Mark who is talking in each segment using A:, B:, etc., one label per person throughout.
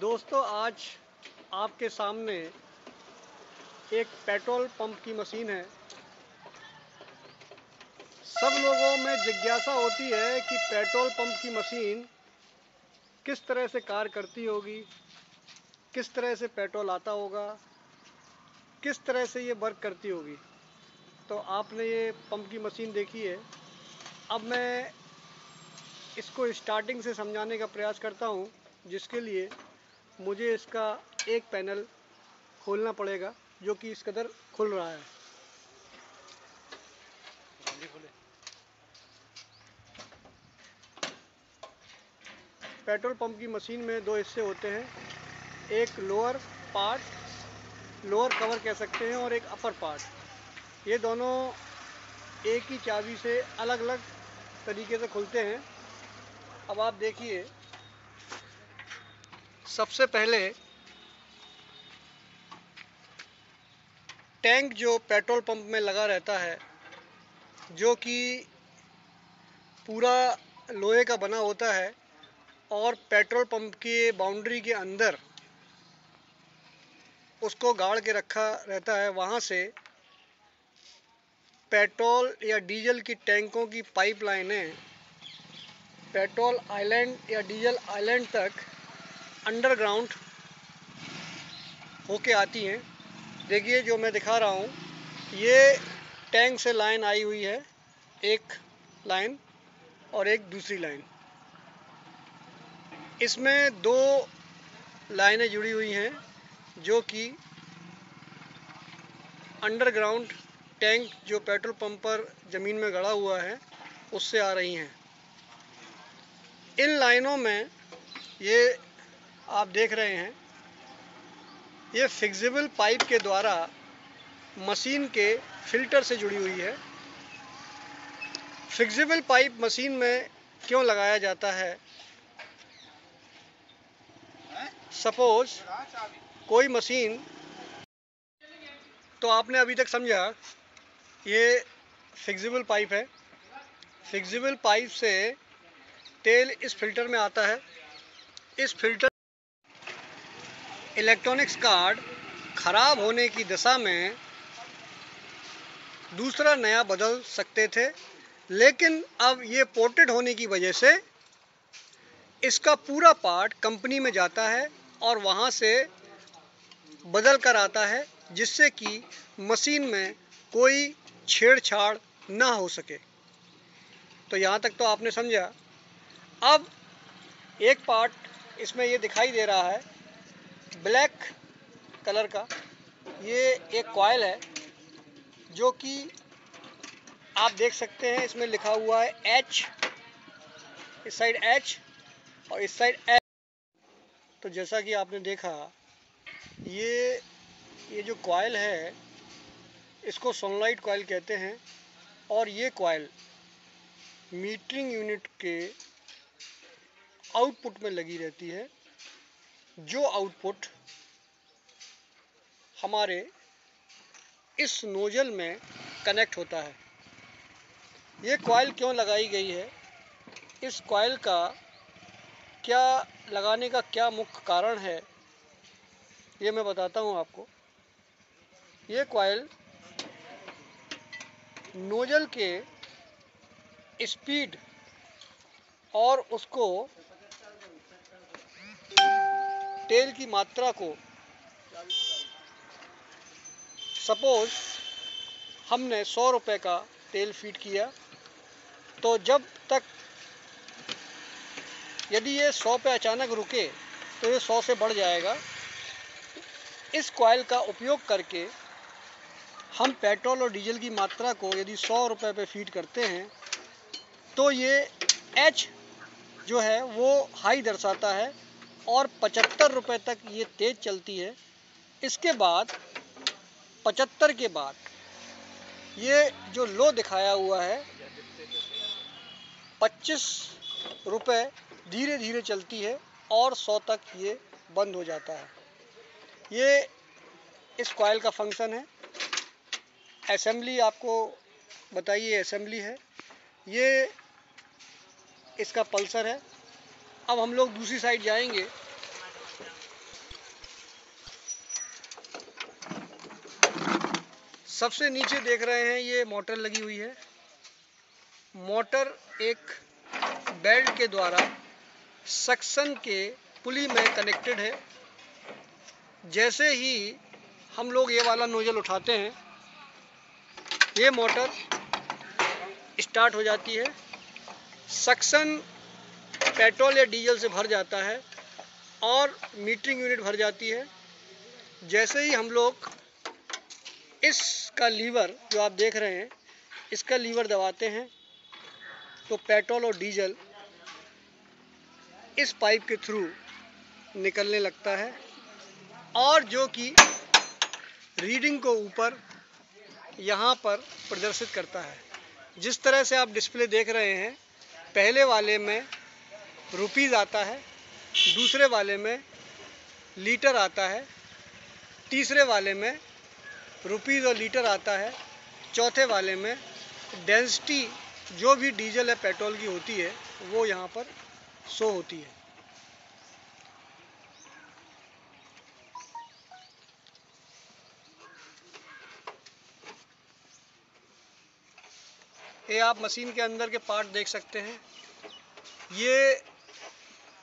A: दोस्तों, आज आपके सामने एक पेट्रोल पंप की मशीन है। सब लोगों में जिज्ञासा होती है कि पेट्रोल पंप की मशीन किस तरह से कार्य करती होगी, किस तरह से पेट्रोल आता होगा, किस तरह से ये वर्क करती होगी। तो आपने ये पंप की मशीन देखी है। अब मैं इसको स्टार्टिंग से समझाने का प्रयास करता हूँ, जिसके लिए मुझे इसका एक पैनल खोलना पड़ेगा जो कि इस कदर खुल रहा है। पेट्रोल पंप की मशीन में दो हिस्से होते हैं एक लोअर पार्ट लोअर कवर कह सकते हैं और एक अपर पार्ट। ये दोनों एक ही चाबी से अलग अलग तरीके से खुलते हैं। अब आप देखिए सबसे पहले टैंक जो पेट्रोल पंप में लगा रहता है, जो कि पूरा लोहे का बना होता है और पेट्रोल पंप के बाउंड्री के अंदर उसको गाड़ के रखा रहता है, वहाँ से पेट्रोल या डीजल की टैंकों की पाइपलाइनें पेट्रोल आइलैंड या डीजल आइलैंड तक अंडरग्राउंड होके आती हैं। देखिए, जो मैं दिखा रहा हूँ, ये टैंक से लाइन आई हुई है, एक लाइन और एक दूसरी लाइन। इसमें दो लाइनें जुड़ी हुई हैं, जो कि अंडरग्राउंड टैंक, जो पेट्रोल पंप पर ज़मीन में गड़ा हुआ है, उससे आ रही हैं। इन लाइनों में ये आप देख रहे हैं, ये फिक्सिबल पाइप के द्वारा मशीन के फ़िल्टर से जुड़ी हुई है। फिक्सिबल पाइप मशीन में क्यों लगाया जाता है? सपोज़ कोई मशीन तो आपने अभी तक समझा, ये फिक्सिबल पाइप है। फिक्सिबल पाइप से तेल इस फ़िल्टर में आता है। इस फ़िल्टर इलेक्ट्रॉनिक्स कार्ड ख़राब होने की दशा में दूसरा नया बदल सकते थे, लेकिन अब ये पोर्टेड होने की वजह से इसका पूरा पार्ट कंपनी में जाता है और वहाँ से बदल कर आता है, जिससे कि मशीन में कोई छेड़छाड़ ना हो सके। तो यहाँ तक तो आपने समझा। अब एक पार्ट इसमें ये दिखाई दे रहा है ब्लैक कलर का। ये एक कॉयल है, जो कि आप देख सकते हैं, इसमें लिखा हुआ है एच इस साइड एच और इस साइड एच तो जैसा कि आपने देखा, ये ये जो कॉयल है, इसको सनलाइट कॉयल कहते हैं और ये कॉयल मीटरिंग यूनिट के आउटपुट में लगी रहती है। जो आउटपुट हमारे इस नोजल में कनेक्ट होता है। ये कॉयल क्यों लगाई गई है? इस कॉयल का क्या लगाने का क्या मुख्य कारण है? ये मैं बताता हूँ आपको। ये कॉयल नोजल के स्पीड और उसको तेल की मात्रा को सपोज़ हमने सौ रुपये का तेल फ़ीड किया तो जब तक यदि ये सौ पे अचानक रुके तो ये सौ से बढ़ जाएगा। इस कॉयल का उपयोग करके हम पेट्रोल और डीजल की मात्रा को यदि सौ रुपये पे फ़ीड करते हैं तो ये एच जो है वो हाई दर्शाता है। और पचहत्तर रुपये तक ये तेज़ चलती है। इसके बाद, पचहत्तर के बाद, ये जो लो दिखाया हुआ है, पच्चीस रुपये धीरे धीरे चलती है और सौ तक ये बंद हो जाता है। ये इस कॉयल का फ़ंक्शन है। असेंबली आपको बताइए असेंबली है। ये इसका पल्सर है। अब हम लोग दूसरी साइड जाएँगे। सबसे नीचे देख रहे हैं, ये मोटर लगी हुई है। मोटर एक बेल्ट के द्वारा सक्शन के पुली में कनेक्टेड है। जैसे ही हम लोग ये वाला नोजल उठाते हैं, ये मोटर स्टार्ट हो जाती है। सक्शन पेट्रोल या डीजल से भर जाता है और मीटरिंग यूनिट भर जाती है। जैसे ही हम लोग इसका लीवर जो आप देख रहे हैं, इसका लीवर दबाते हैं तो पेट्रोल और डीजल इस पाइप के थ्रू निकलने लगता है और जो कि रीडिंग को ऊपर यहाँ पर प्रदर्शित करता है। जिस तरह से आप डिस्प्ले देख रहे हैं, पहले वाले में रुपीज़ आता है, दूसरे वाले में लीटर आता है, तीसरे वाले में रुपीज़ और लीटर आता है, चौथे वाले में डेंसिटी जो भी डीजल या पेट्रोल की होती है, वो यहाँ पर शो होती है। ये आप मशीन के अंदर के पार्ट देख सकते हैं। ये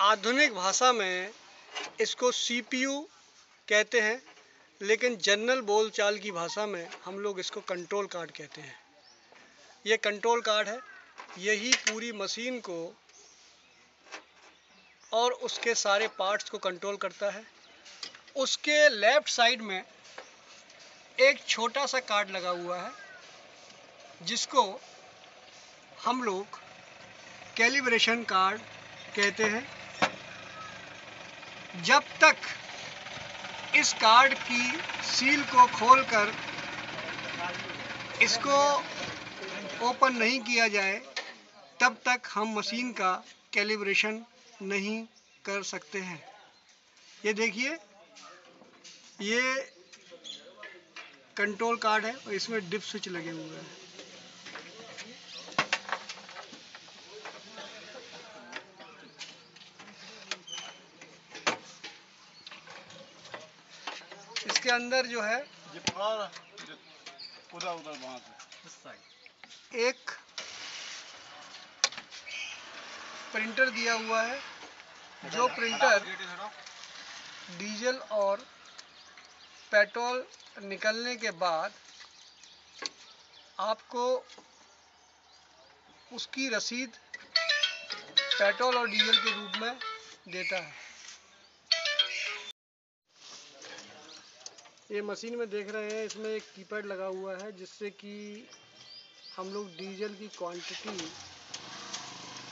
A: आधुनिक भाषा में इसको सीपीयू कहते हैं, लेकिन जनरल बोलचाल की भाषा में हम लोग इसको कंट्रोल कार्ड कहते हैं। ये कंट्रोल कार्ड है, यही पूरी मशीन को और उसके सारे पार्ट्स को कंट्रोल करता है। उसके लेफ़्ट साइड में एक छोटा सा कार्ड लगा हुआ है, जिसको हम लोग कैलिब्रेशन कार्ड कहते हैं। जब तक इस कार्ड की सील को खोलकर इसको ओपन नहीं किया जाए, तब तक हम मशीन का कैलिब्रेशन नहीं कर सकते हैं। ये देखिए, ये कंट्रोल कार्ड है और इसमें डिप स्विच लगे हुए हैं। इसके अंदर जो है
B: उधर उधर वहाँ से।
A: एक प्रिंटर दिया हुआ है जो प्रिंटर डीजल और पेट्रोल निकलने के बाद आपको उसकी रसीद पेट्रोल और डीजल के रूप में देता है। ये मशीन में देख रहे हैं, इसमें एक कीपैड लगा हुआ है, जिससे कि हम लोग डीजल की क्वांटिटी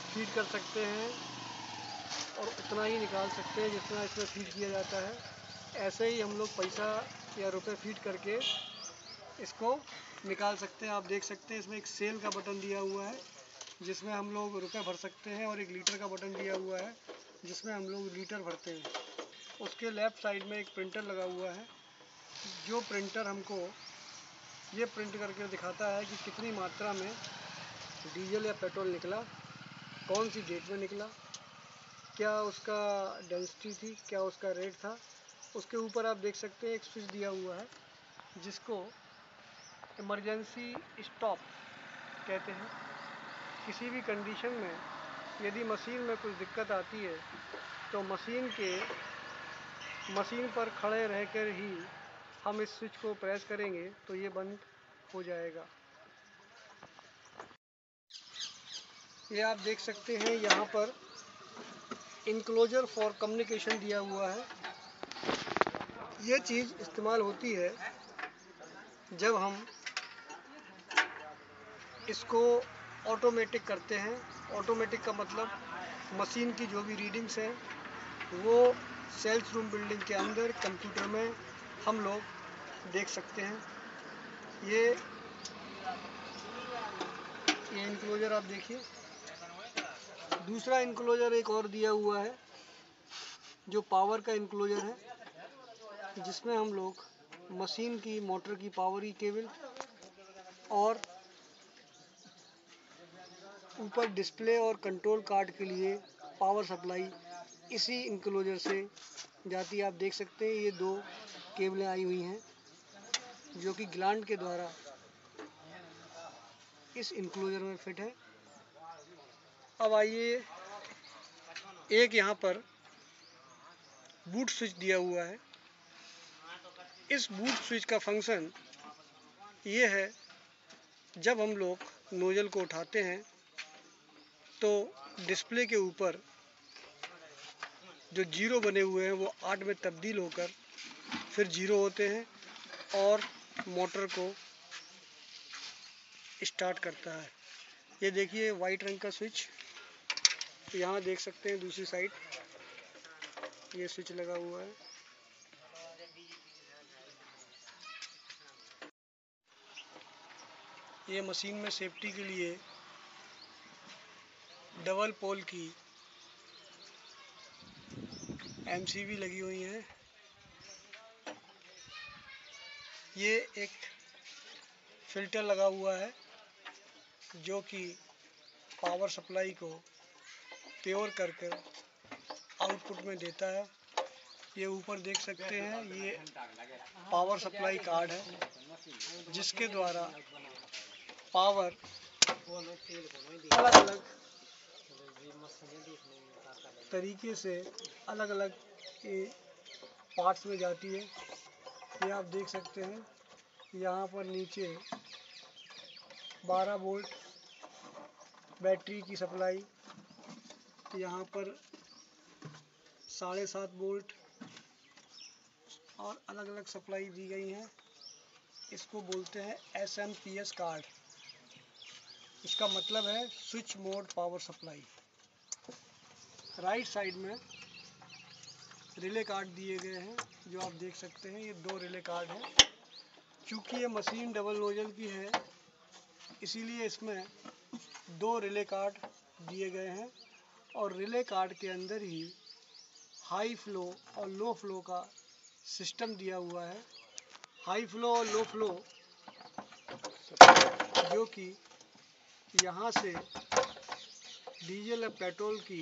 A: फ़ीड कर सकते हैं और उतना ही निकाल सकते हैं जितना इसमें फ़ीड किया जाता है। ऐसे ही हम लोग पैसा या रुपए फ़ीड करके इसको निकाल सकते हैं। आप देख सकते हैं, इसमें एक सेल का बटन दिया हुआ है, जिसमें हम लोग रुपए भर सकते हैं और एक लीटर का बटन दिया हुआ है, जिसमें हम लोग लीटर भरते हैं। उसके लेफ़्ट साइड में एक प्रिंटर लगा हुआ है जो प्रिंटर हमको ये प्रिंट करके दिखाता है कि कितनी मात्रा में डीजल या पेट्रोल निकला, कौन सी डेट में निकला, क्या उसका डेंसिटी थी, क्या उसका रेट था, उसके ऊपर आप देख सकते हैं, एक स्विच दिया हुआ है, जिसको इमरजेंसी स्टॉप कहते हैं। किसी भी कंडीशन में यदि मशीन में कुछ दिक्कत आती है तो मशीन के मशीन पर खड़े रहकर ही हम इस स्विच को प्रेस करेंगे तो ये बंद हो जाएगा। ये आप देख सकते हैं यहाँ पर इनक्लोजर फॉर कम्युनिकेशन दिया हुआ है। ये चीज़ इस्तेमाल होती है जब हम इसको ऑटोमेटिक करते हैं। ऑटोमेटिक का मतलब मशीन की जो भी रीडिंग्स हैं, वो सेल्स रूम बिल्डिंग के अंदर कंप्यूटर में हम लोग देख सकते हैं। ये ये इनक्लोजर आप देखिए। दूसरा इनक्लोजर एक और दिया हुआ है, जो पावर का इनक्लोजर है, जिसमें हम लोग मशीन की मोटर की पावर की केबल और ऊपर डिस्प्ले और कंट्रोल कार्ड के लिए पावर सप्लाई इसी इंक्लोजर से जाती है। आप देख सकते हैं, ये दो केबलें आई हुई हैं, जो कि ग्लांड के द्वारा इस इंक्लोजर में फिट है। अब आइए, एक यहाँ पर बूट स्विच दिया हुआ है। इस बूट स्विच का फ़ंक्शन ये है, जब हम लोग नोजल को उठाते हैं तो डिस्प्ले के ऊपर जो ज़ीरो बने हुए हैं, वो आठ में तब्दील होकर फिर ज़ीरो होते हैं और मोटर को स्टार्ट करता है। ये देखिए, वाइट रंग का स्विच। यहाँ देख सकते हैं दूसरी साइड। ये स्विच लगा हुआ है। ये मशीन में सेफ्टी के लिए डबल पोल की एमसीबी लगी हुई है। ये एक फ़िल्टर लगा हुआ है, जो कि पावर सप्लाई को प्योर कर कर आउटपुट में देता है। ये ऊपर देख सकते हैं, ये पावर सप्लाई कार्ड है, जिसके द्वारा पावर अलग अलग तरीके से अलग अलग पार्ट्स में जाती है। ये आप देख सकते हैं यहाँ पर नीचे 12 वोल्ट बैटरी की सप्लाई, यहाँ पर साढ़े सात वोल्ट और अलग अलग सप्लाई दी गई हैं। इसको बोलते हैं S M P S card इसका मतलब है switch mode power supply right side में रिले कार्ड दिए गए हैं, जो आप देख सकते हैं, ये दो रिले कार्ड हैं। चूँकि ये मशीन डबल नोजल की है, इसीलिए इसमें दो रिले कार्ड दिए गए हैं और रिले कार्ड के अंदर ही हाई फ्लो और लो फ्लो का सिस्टम दिया हुआ है। हाई फ्लो और लो फ्लो जो कि यहाँ से डीजल और पेट्रोल की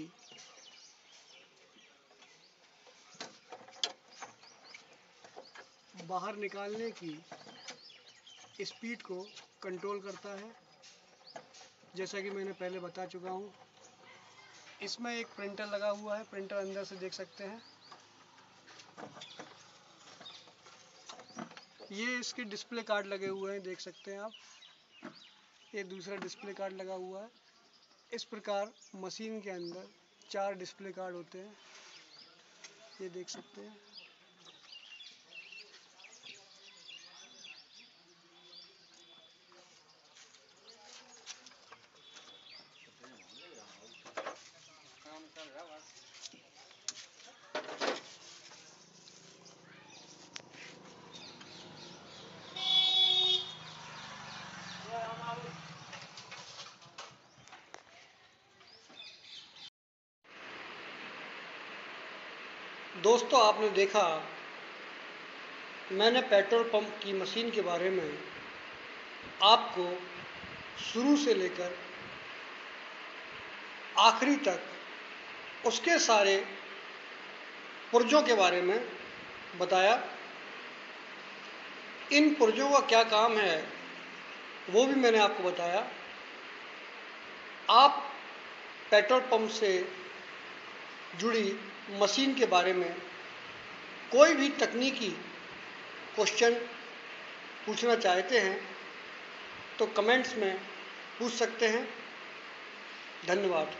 A: बाहर निकालने की स्पीड को कंट्रोल करता है। जैसा कि मैंने पहले बता चुका हूँ, इसमें एक प्रिंटर लगा हुआ है। प्रिंटर अंदर से देख सकते हैं। ये इसके डिस्प्ले कार्ड लगे हुए हैं, देख सकते हैं आप। ये दूसरा डिस्प्ले कार्ड लगा हुआ है। इस प्रकार मशीन के अंदर चार डिस्प्ले कार्ड होते हैं। ये देख सकते हैं। दोस्तों, आपने देखा, मैंने पेट्रोल पंप की मशीन के बारे में आपको शुरू से लेकर आखिरी तक उसके सारे पुर्जों के बारे में बताया। इन पुर्जों का क्या काम है, वो भी मैंने आपको बताया। आप पेट्रोल पंप से जुड़ी मशीन के बारे में कोई भी तकनीकी क्वेश्चन पूछना चाहते हैं तो कमेंट्स में पूछ सकते हैं। धन्यवाद।